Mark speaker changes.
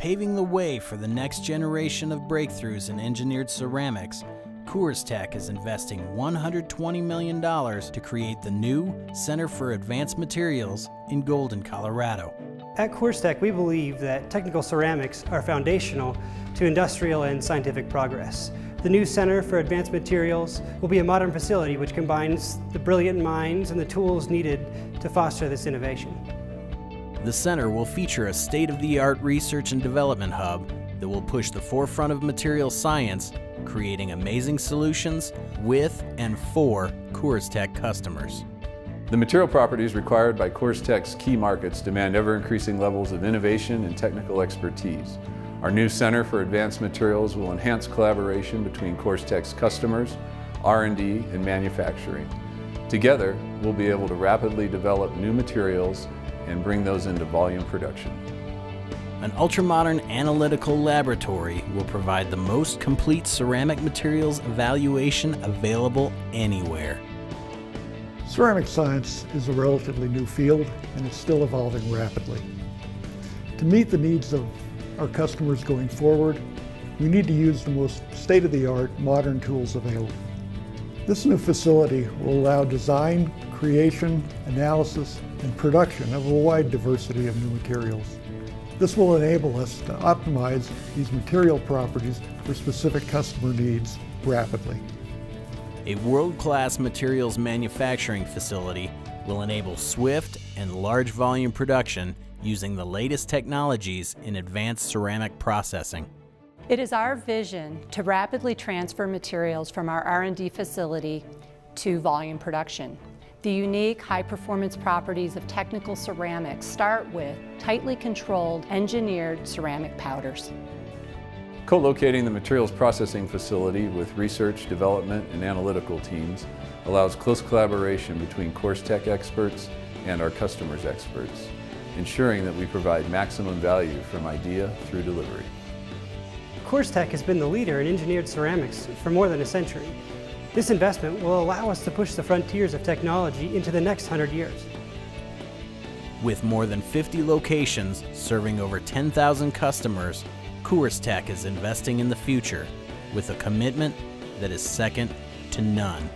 Speaker 1: Paving the way for the next generation of breakthroughs in engineered ceramics, CoorsTek is investing $120 million to create the new Center for Advanced Materials in Golden, Colorado.
Speaker 2: At CoorsTek, we believe that technical ceramics are foundational to industrial and scientific progress. The new Center for Advanced Materials will be a modern facility which combines the brilliant minds and the tools needed to foster this innovation.
Speaker 1: The center will feature a state-of-the-art research and development hub that will push the forefront of material science, creating amazing solutions with and for CoorsTek customers.
Speaker 3: The material properties required by CoorsTek's key markets demand ever-increasing levels of innovation and technical expertise. Our new Center for Advanced Materials will enhance collaboration between CoorsTek's customers, R&D, and manufacturing. Together, we'll be able to rapidly develop new materials and bring those into volume production.
Speaker 1: An ultra-modern analytical laboratory will provide the most complete ceramic materials evaluation available anywhere.
Speaker 4: Ceramic science is a relatively new field and it's still evolving rapidly. To meet the needs of our customers going forward, we need to use the most state-of-the-art modern tools available. This new facility will allow design, creation, analysis, and production of a wide diversity of new materials. This will enable us to optimize these material properties for specific customer needs rapidly.
Speaker 1: A world-class materials manufacturing facility will enable swift and large volume production using the latest technologies in advanced ceramic processing.
Speaker 5: It is our vision to rapidly transfer materials from our R&D facility to volume production. The unique high-performance properties of technical ceramics start with tightly controlled engineered ceramic powders.
Speaker 3: Co-locating the materials processing facility with research, development, and analytical teams allows close collaboration between CoorsTek experts and our customers' experts, ensuring that we provide maximum value from idea through delivery.
Speaker 2: CoorsTek has been the leader in engineered ceramics for more than a century. This investment will allow us to push the frontiers of technology into the next hundred years.
Speaker 1: With more than 50 locations serving over 10,000 customers, CoorsTek is investing in the future with a commitment that is second to none.